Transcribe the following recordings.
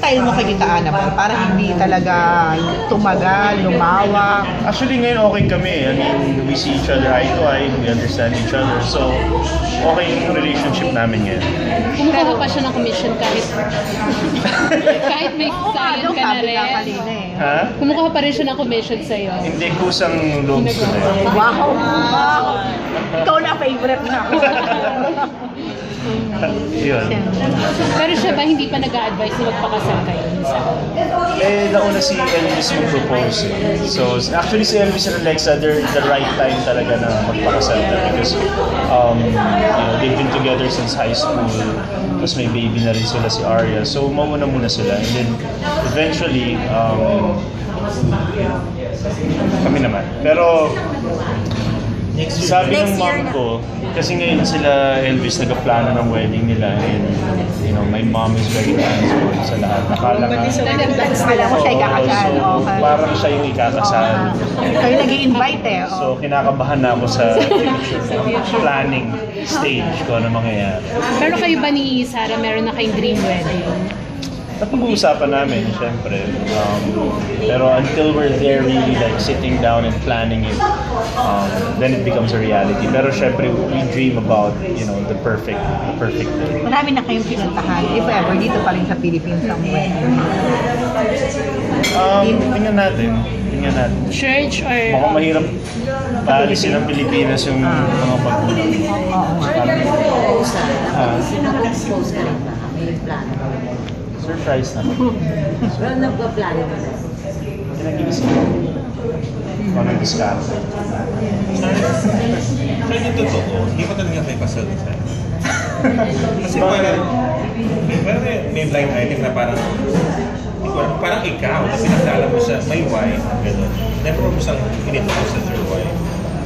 style mo kay Tita Annabelle? Para hindi talaga tumagal, lumawak. Actually, ngayon okay kami. I mean, we see each other eye to eye, we understand each other. So, okay yung relationship namin ngayon. Kumukuha pa siya ng commission kahit kahit may client ka na rin. kanina eh. Ha? Kumukuha pa rin siya ng commission sa'yo. Hindi kusang loob ko na yun. Wow! Wow! Ikaw na favorite na ako. Yun. Pero siya ba hindi pa nag-a-advise na magpakasal kayo? Eh, nauna si Elvis yung propose. eh. So, actually si Elvis and Alexa, they're the right time talaga na magpakasal na because um, know, they've been together since high school. Tapos may baby na rin sila si Arya. So, mauna muna sila. And then, eventually, um, kami naman. Pero, sabi ng Next year mom na. ko, kasi ngayon sila Elvis nagkaplano ng wedding nila and you know, my mom is very hands-on sa lahat. Nakala nga. Alam mo siya ikakasal. So, Okay. parang siya yung ikakasal. Kayo nag invite eh. So, kinakabahan na ako sa future planning stage kung ano mangyayari. Pero kayo ba ni Sarah, meron na kayong dream wedding? At pag-uusapan namin, syempre. Um, pero until we're there really like sitting down and planning it, um, then it becomes a reality. Pero syempre, we dream about, you know, the perfect, the perfect day. Marami na kayong pinuntahan. If ever, dito pa rin sa Philippines somewhere. Um, tingnan natin. Tingnan natin. Church or... Mukhang mahirap paalisin ng Pilipinas yung mga magulang. Oo nga. Ah, Nag-expose ka rin ba? May plano. surprise na. Well, nagpa-plano ka rin. Pinag-iisip ko. Anong diskarte. Pero yung totoo, hindi ko talaga kayo kasal sa Kasi parang, parang may, blind item na parang, ko alam, parang ikaw, na pinagdala mo sa may wife, gano'n. Never mo siyang introduce as your wife.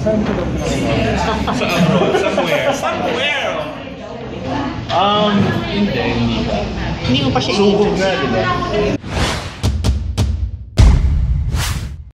Sa abroad, somewhere, somewhere! Um, hindi, hindi. Hindi mo pa siya i-introduce. na, di ba?